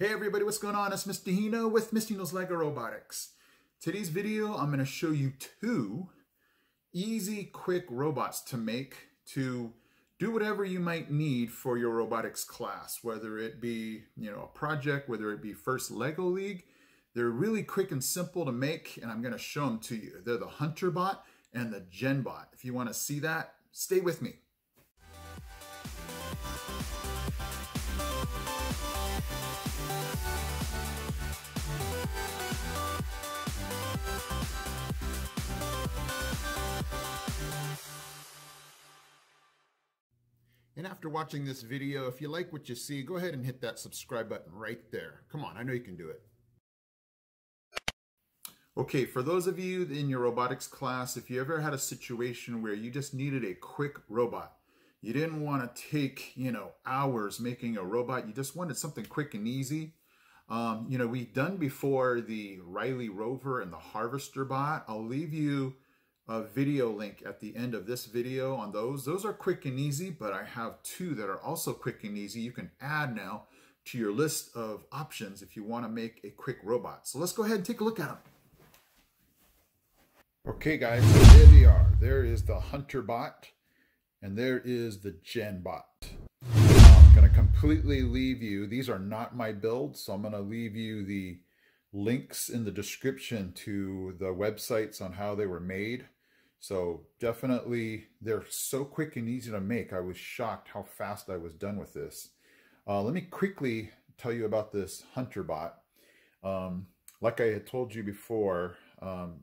Hey everybody, what's going on? It's Mr. Hino with Mr. Hino's LEGO Robotics. Today's video, I'm going to show you two easy, quick robots to make to do whatever you might need for your robotics class, whether it be, you know, a project, whether it be First LEGO League. They're really quick and simple to make, and I'm going to show them to you. They're the Hunter Bot and the Gen Bot. If you want to see that, stay with me. After watching this video, if you like what you see, go ahead and hit that subscribe button right there. Come on, I know you can do it. Okay, for those of you in your robotics class, if you ever had a situation where you just needed a quick robot, you didn't want to take, you know, hours making a robot, you just wanted something quick and easy. Um, you know, we've done before the Riley Rover and the Harvester bot. I'll leave you a video link at the end of this video on those. Those are quick and easy, but I have two that are also quick and easy. You can add now to your list of options if you want to make a quick robot. So let's go ahead and take a look at them. Okay guys, so there they are. There is the Hunter bot and there is the GenBot. I'm going to completely leave you, these are not my builds, so I'm going to leave you the links in the description to the websites on how they were made. So definitely, they're so quick and easy to make. I was shocked how fast I was done with this. Uh, let me quickly tell you about this HunterBot. Um, like I had told you before, um,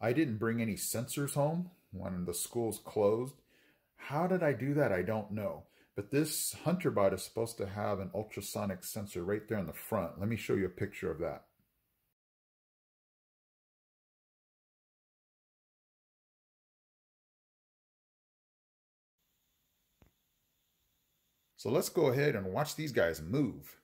I didn't bring any sensors home when the schools closed. How did I do that? I don't know. But this HunterBot is supposed to have an ultrasonic sensor right there in the front. Let me show you a picture of that. So let's go ahead and watch these guys move.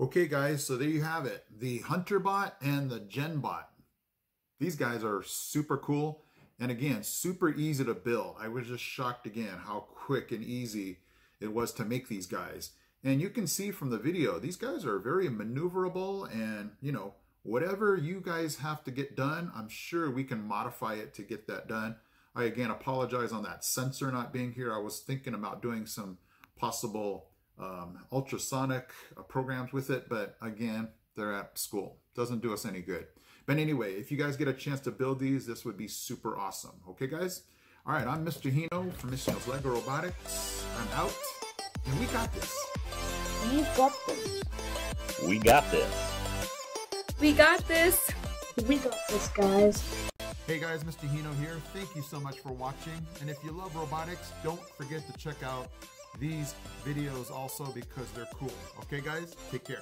Okay guys, so there you have it. The HunterBot and the GenBot. These guys are super cool. And again, super easy to build. I was just shocked again how quick and easy it was to make these guys. And you can see from the video, these guys are very maneuverable and, you know, whatever you guys have to get done, I'm sure we can modify it to get that done. I again apologize on that sensor not being here. I was thinking about doing some possible um, ultrasonic uh, programs with it, but again, they're at school. Doesn't do us any good. But anyway, if you guys get a chance to build these, this would be super awesome. Okay, guys? All right, I'm Mr. Hino from Mr. Hino's LEGO Robotics. I'm out, and we got this. We got this. We got this. We got this. We got this, guys. Hey guys, Mr. Hino here. Thank you so much for watching. And if you love robotics, don't forget to check out these videos also because they're cool. Okay, guys? Take care.